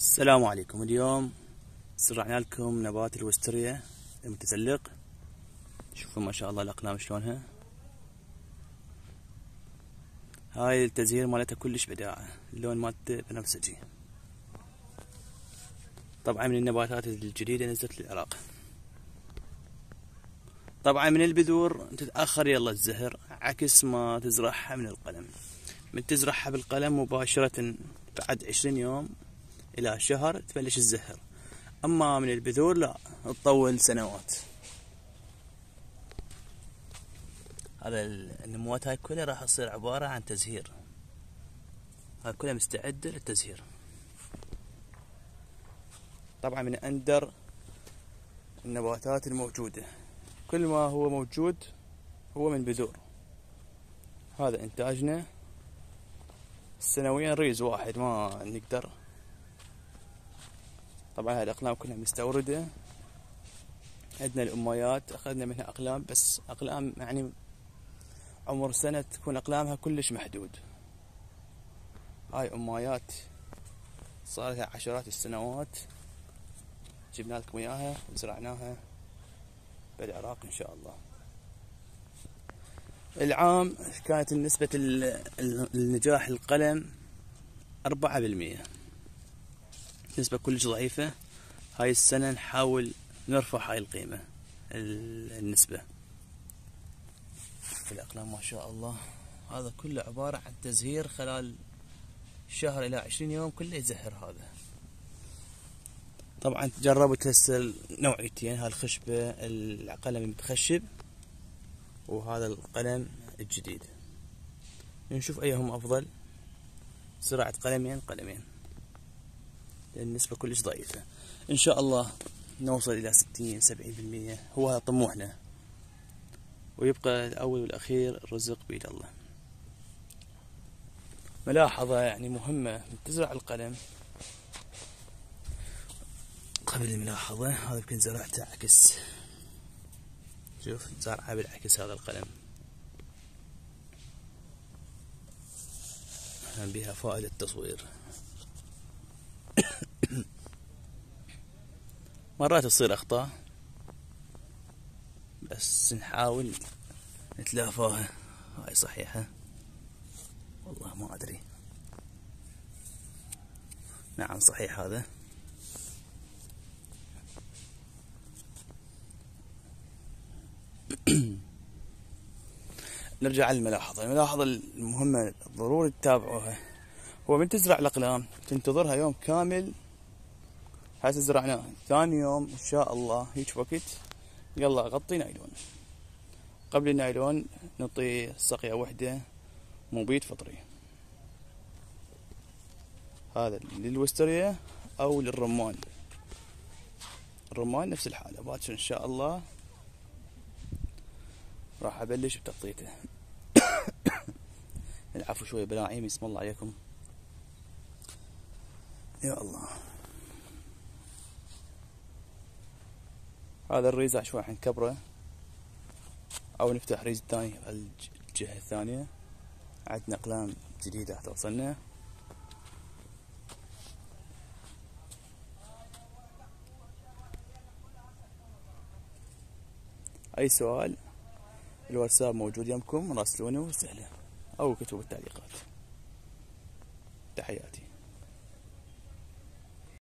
السلام عليكم. اليوم زرعنا لكم نبات الوستريا المتزلق شوفوا ما شاء الله الأقلام شلونها. هاي التزهير مالتها كلش بداعة اللون مالته بنفسجي طبعا من النباتات الجديدة نزلت للعراق. طبعا من البذور تتأخر يلا الزهر عكس ما تزرعها من القلم. من تزرعها بالقلم مباشرة بعد عشرين يوم إلى شهر تبلش تزهر أما من البذور لا تطول سنوات. هذا النموات هاي كلها راح تصير عبارة عن تزهير. هاي كلها مستعدة للتزهير. طبعا من أندر النباتات الموجودة. كل ما هو موجود هو من بذور. هذا إنتاجنا. سنويا ريز واحد ما نقدر طبعا هاي الأقلام كلها مستوردة. عندنا الأميات أخذنا منها أقلام بس أقلام يعني عمر سنة تكون أقلامها كلش محدود. هاي أمايات صار لها عشرات السنوات. جبنا لكم إياها وزرعناها بالعراق إن شاء الله. العام كانت نسبة النجاح القلم أربعة بالمية نسبة كلش ضعيفة هاي السنة نحاول نرفع هاي القيمة النسبة. في الأقلام ما شاء الله. هذا كله عبارة عن تزهير خلال شهر إلى عشرين يوم كله يزهر هذا. طبعا جربت هسه نوعيتين هالخشبة القلم المتخشب وهذا القلم الجديد. نشوف أيهم أفضل. زراعة قلمين قلمين. لأن النسبة كلش ضعيفة. إن شاء الله نوصل إلى ستين سبعين بالمية. هو طموحنا. ويبقى الأول والأخير الرزق بيد الله. ملاحظة يعني مهمة. تزرع القلم. قبل الملاحظة هذا يمكن زرعته عكس. شوف زرعه بالعكس هذا القلم. بها فائدة تصوير مرات تصير أخطاء. بس نحاول نتلافاها هاي صحيحة. والله ما أدري. نعم صحيح هذا. نرجع للملاحظة. الملاحظة المهمة ضروري تتابعوها. هو من تزرع الأقلام تنتظرها يوم كامل هسه زرعناه. ثاني يوم إن شاء الله هيك وقت يلا غطي نايلون. قبل النايلون نعطي سقية وحدة مبيد فطري. هذا للوستريا أو للرمان. الرمان نفس الحالة. باكر إن شاء الله راح أبلش بتغطيته. العفو شوي بلاعيم بسم الله عليكم. يا الله. هذا الريزع شوي حنكبره أو نفتح ريز ثاني الجهة الثانية. عندنا أقلام جديدة توصلنا أي سؤال؟ الواتساب موجود يمكم. راسلوني وسهله أو كتبوا التعليقات. تحياتي.